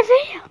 desenho.